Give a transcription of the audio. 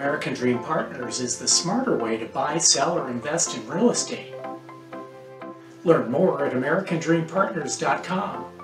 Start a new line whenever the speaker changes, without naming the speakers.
American Dream Partners is the smarter way to buy, sell, or invest in real estate. Learn more at AmericanDreamPartners.com.